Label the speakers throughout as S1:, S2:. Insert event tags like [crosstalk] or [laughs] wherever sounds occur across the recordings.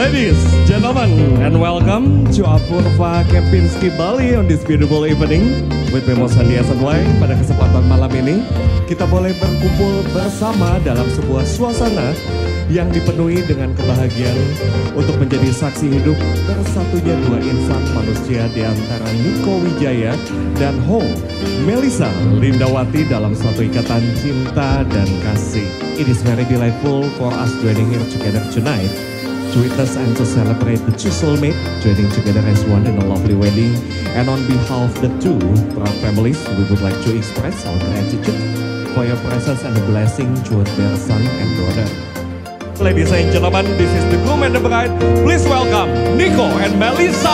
S1: Ladies, gentlemen, and welcome to Apurva Kempinski Bali on this beautiful evening with Memo Sandia Senway. Pada kesempatan malam ini, kita boleh berkumpul bersama dalam sebuah suasana yang dipenuhi dengan kebahagiaan untuk menjadi saksi hidup bersatunya dua insan manusia di antara Niko Wijaya dan Ho Melisa Lindawati dalam suatu ikatan cinta dan kasih. It is very delightful for us joining here together tonight to witness and to celebrate the two soulmates joining together as one in a lovely wedding. And on behalf of the two proud families, we would like to express our gratitude for your presence and the blessing toward their son and daughter. Ladies and gentlemen, this is the groom and the bride. Please welcome Nico and Melissa.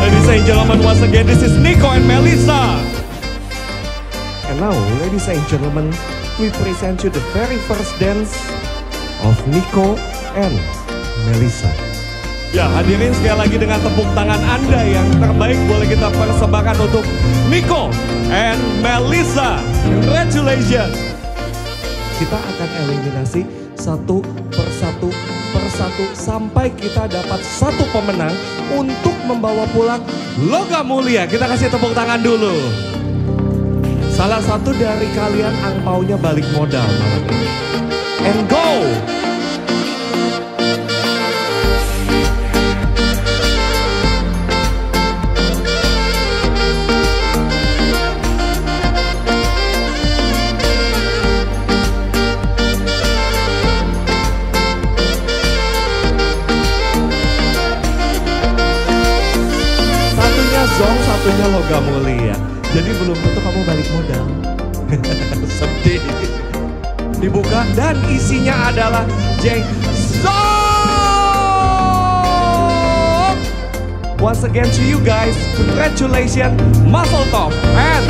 S1: Ladies and gentlemen, once again, this is Nico and Melissa. And now, ladies and gentlemen, we present you the very first dance of Nico and Melissa. Ya, hadirin sekali lagi dengan tepuk tangan Anda yang terbaik boleh kita persembahkan untuk Nico and Melissa. Congratulations. Kita akan eliminasi satu persatu persatu sampai kita dapat satu pemenang untuk membawa pulang logam mulia. Kita kasih tepuk tangan dulu. Salah satu dari kalian angpaunya balik modal malam ini. And go! Satunya zong, satunya logam mulia. Jadi belum tentu kamu balik modal. [laughs] Sedih. Dibuka dan isinya adalah Zong. Once again to you guys, congratulations, Muscle Top and